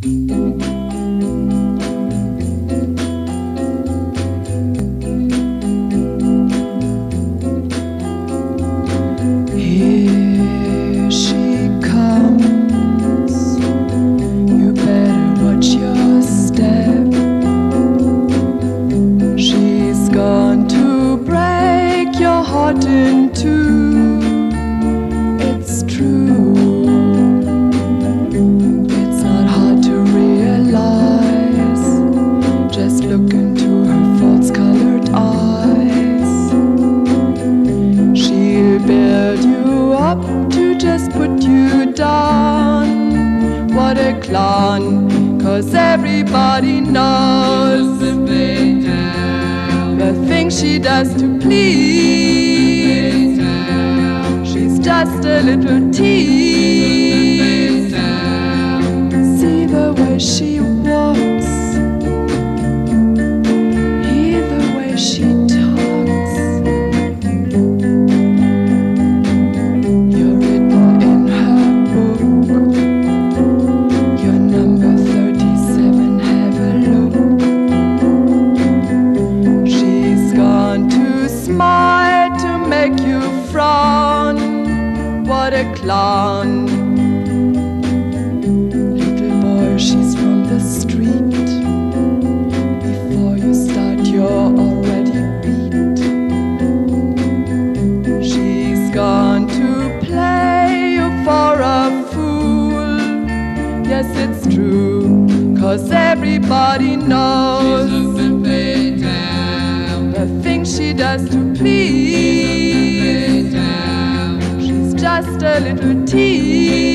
Here build you up to just put you down. What a clown, cause everybody knows the thing she does to please. She's just a little tease. See the way she you frown. What a clown. Little boy, she's from the street. Before you start, you're already beat. She's gone to play you for a fool. Yes, it's true, cause everybody knows the thing she does to please. Little tease.